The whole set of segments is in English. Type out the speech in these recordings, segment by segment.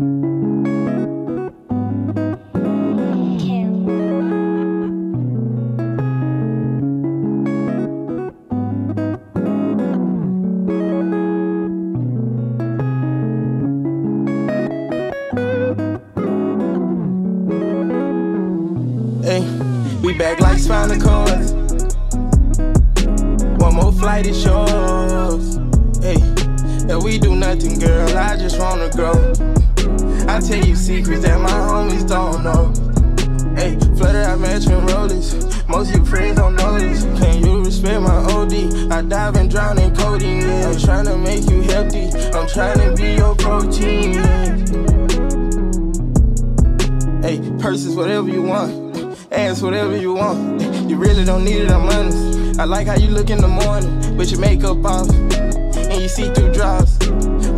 Hey, we back like spinal cords. One more flight is yours. Hey, if we do nothing, girl, I just wanna grow. I tell you secrets that my homies don't know. Hey, flutter, I mention rollers. Most of your friends don't notice. Can you respect my OD? I dive and drown in codeine. Yeah. I'm trying to make you healthy. I'm trying to be your protein. Yeah. Hey, purses, whatever you want. Ask whatever you want. You really don't need it, I'm honest. I like how you look in the morning with your makeup off and you see through drops.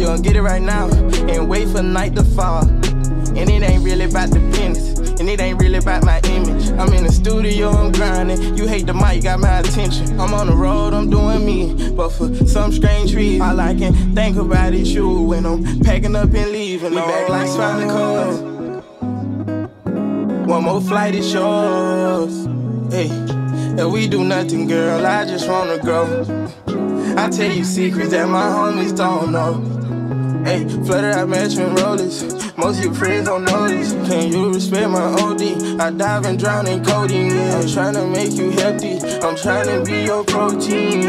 You gon' get it right now and wait for night to fall. And it ain't really about the business. And it ain't really about my image. I'm in the studio, I'm grinding. You hate the mic, got my attention. I'm on the road, I'm doing me. But for some strange reason, all I can think about is you when I'm packing up and leaving. We back like spinal cords. One more flight is yours. Hey, if we do nothing, girl, I just wanna grow. I tell you secrets that my homies don't know. Hey, flutter, I mention rollers. Most of your friends don't know notice. Can you respect my OD? I dive and drown in codeine. Yeah. I'm trying to make you healthy. I'm trying to be your protein.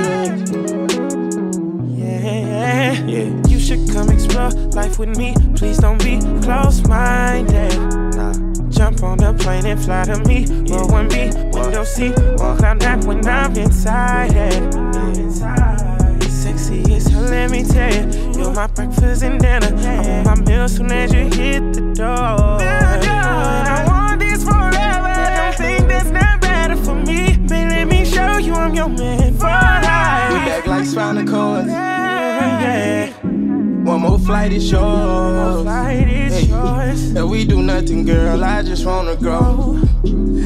Yeah. Yeah, yeah. You should come explore life with me. Please don't be close-minded. Nah. Jump on the plane and fly to me. Roll one B, window seat. Walk down that when I'm inside it. Inside. Sexy as hell, let me tell you. You're my breakfast and dinner. I want my meal soon as you hit the door. And I want this forever. Don't think that's not better for me. Baby, let me show you I'm your man for life. We back like spinal cords. Yeah. One more flight is yours. Flight is Hey, yours. If we do nothing, girl, I just wanna grow.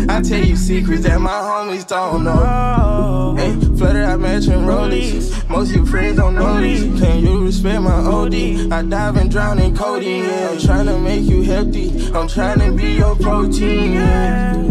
I tell you secrets that my homies don't know. Oh, Hey, flutter, I mention rollies. Most of your friends don't notice. Can you respect my OD? I dive and drown in codeine. Yeah. I'm trying to make you healthy. I'm trying to be your protein. Yeah.